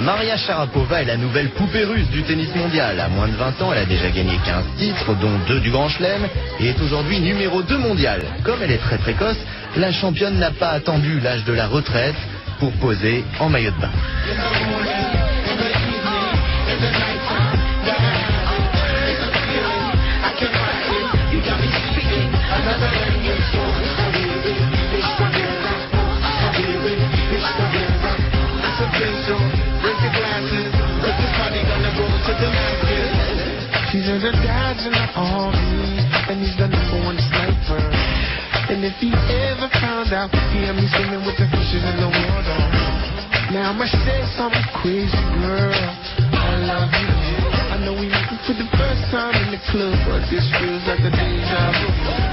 Maria Sharapova est la nouvelle poupée russe du tennis mondial. À moins de 20 ans, elle a déjà gagné 15 titres, dont 2 du Grand Chelem, et est aujourd'hui numéro 2 mondial. Comme elle est très précoce, la championne n'a pas attendu l'âge de la retraite pour poser en maillot de bain. She said her dad's in the army, and he's the number one sniper. And if he ever found out, he had me swimming with the fishes in the water. Now I'ma say something crazy, girl. I love you. I know we met for the first time in the club, but this feels like a deja vu.